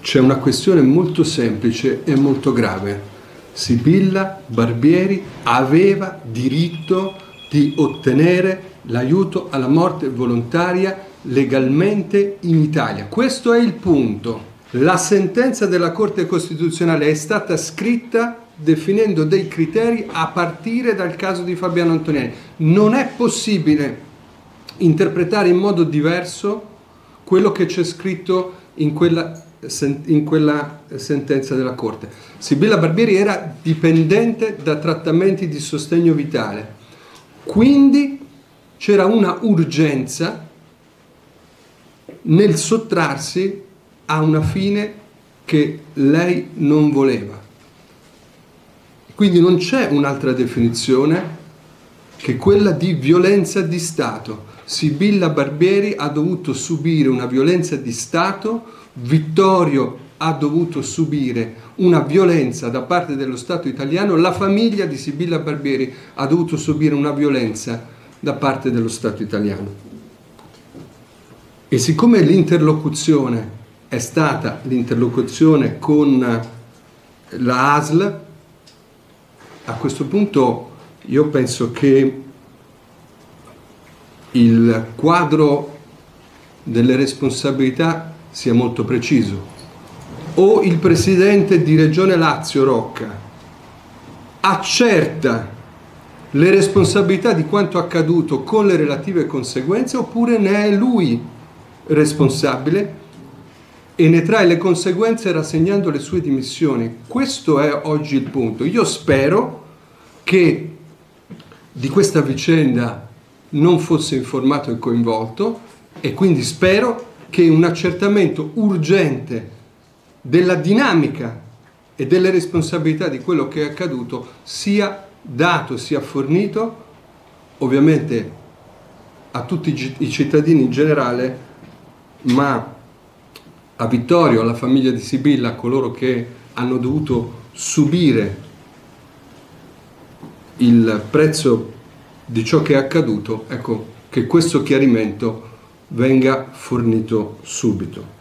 c'è una questione molto semplice e molto grave. Sibilla Barbieri aveva diritto di ottenere l'aiuto alla morte volontaria legalmente in Italia. Questo è il punto. La sentenza della Corte Costituzionale è stata scritta definendo dei criteri a partire dal caso di Fabiano Antoniani. Non è possibile interpretare in modo diverso quello che c'è scritto in quella, in quella sentenza della Corte. Sibilla Barbieri era dipendente da trattamenti di sostegno vitale, quindi c'era una urgenza nel sottrarsi a una fine che lei non voleva. Quindi non c'è un'altra definizione che quella di violenza di Stato. Sibilla Barbieri ha dovuto subire una violenza di Stato, Vittorio ha dovuto subire una violenza da parte dello Stato italiano, la famiglia di Sibilla Barbieri ha dovuto subire una violenza da parte dello Stato italiano. E siccome l'interlocuzione è stata l'interlocuzione con la ASL, a questo punto io penso che il quadro delle responsabilità sia molto preciso. O il presidente di Regione Lazio Rocca accerta le responsabilità di quanto accaduto con le relative conseguenze oppure ne è lui responsabile e ne trae le conseguenze rassegnando le sue dimissioni. Questo è oggi il punto. Io spero che di questa vicenda non fosse informato e coinvolto e quindi spero che un accertamento urgente della dinamica e delle responsabilità di quello che è accaduto sia dato, sia fornito ovviamente a tutti i cittadini in generale, ma a Vittorio, alla famiglia di Sibilla, a coloro che hanno dovuto subire il prezzo di ciò che è accaduto, ecco, che questo chiarimento venga fornito subito.